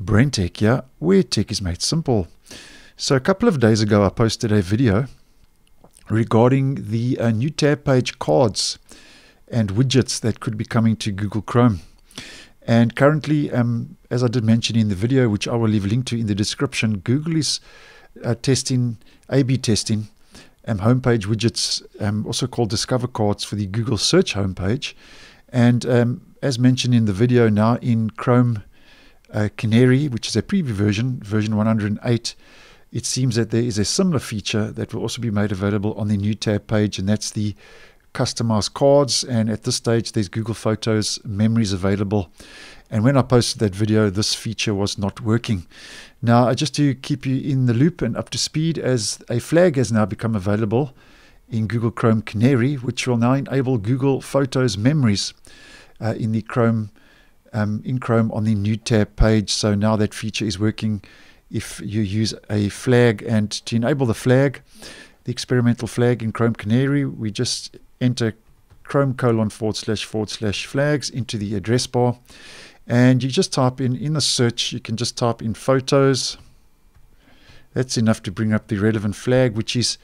BrenTech here, where tech is made simple. So, a couple of days ago, I posted a video regarding the uh, new tab page cards and widgets that could be coming to Google Chrome. And currently, um, as I did mention in the video, which I will leave a link to in the description, Google is uh, testing, A B testing, um, homepage widgets, um, also called Discover cards for the Google search homepage. And um, as mentioned in the video, now in Chrome uh, Canary, which is a preview version, version 108, it seems that there is a similar feature that will also be made available on the new tab page, and that's the customized cards. And at this stage, there's Google Photos memories available. And when I posted that video, this feature was not working. Now, just to keep you in the loop and up to speed, as a flag has now become available in Google Chrome Canary, which will now enable Google Photos memories uh, in the Chrome um, in Chrome on the new tab page. So now that feature is working if you use a flag. And to enable the flag, the experimental flag in Chrome Canary, we just enter Chrome colon forward slash forward slash flags into the address bar. And you just type in, in the search, you can just type in photos. That's enough to bring up the relevant flag, which is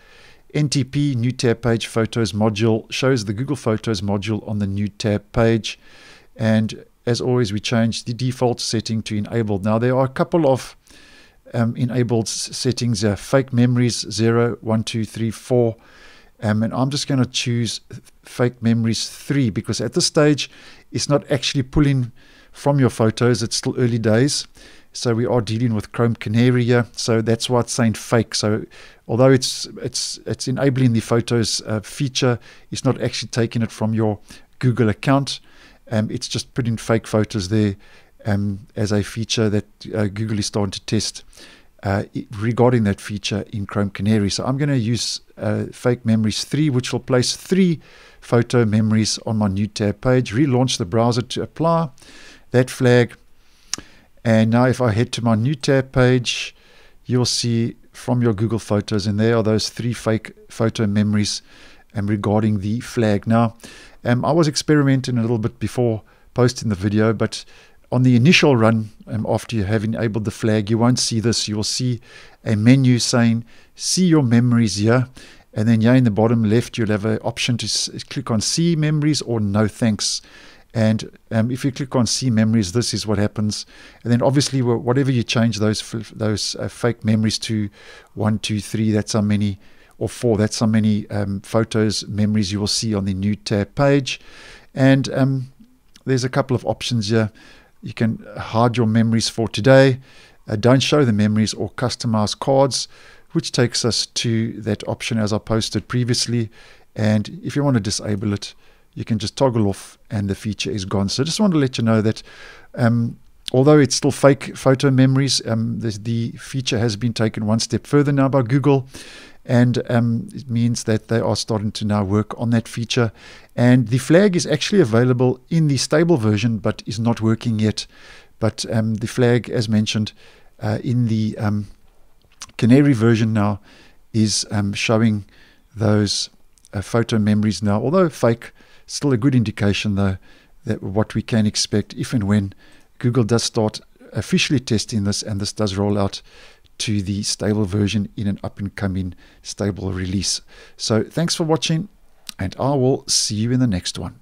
NTP new tab page photos module, shows the Google Photos module on the new tab page. And as always, we change the default setting to enabled. Now, there are a couple of um, enabled settings fake memories 0, 1, 2, 3, 4. Um, and I'm just going to choose fake memories 3 because at this stage, it's not actually pulling from your photos. It's still early days. So we are dealing with Chrome Canary here. So that's why it's saying fake. So although it's it's it's enabling the photos uh, feature, it's not actually taking it from your Google account. Um, it's just putting fake photos there um, as a feature that uh, Google is starting to test uh, regarding that feature in Chrome Canary. So I'm going to use uh, Fake Memories 3, which will place three photo memories on my new tab page. Relaunch the browser to apply that flag. And now if I head to my new tab page, you'll see from your Google Photos, and there are those three fake photo memories um, regarding the flag. Now, um, I was experimenting a little bit before posting the video, but on the initial run, um, after you have enabled the flag, you won't see this. You will see a menu saying, see your memories here. And then here in the bottom left, you'll have an option to click on see memories or no thanks. And um, if you click on see memories, this is what happens. And then obviously, whatever you change those those uh, fake memories to one, two, three, that's how many or four. That's how many um, photos, memories you will see on the new tab page. And um, there's a couple of options here. You can hide your memories for today, uh, don't show the memories, or customize cards, which takes us to that option as I posted previously. And if you want to disable it, you can just toggle off and the feature is gone. So I just want to let you know that um, although it's still fake photo memories, um, the, the, feature has been taken one step further now by Google. And um, it means that they are starting to now work on that feature. And the flag is actually available in the stable version, but is not working yet. But um, the flag, as mentioned, uh, in the um, Canary version now is um, showing those uh, photo memories now, although fake, still a good indication though that what we can expect if and when Google does start officially testing this and this does roll out to the stable version in an up and coming stable release. So thanks for watching, and I will see you in the next one.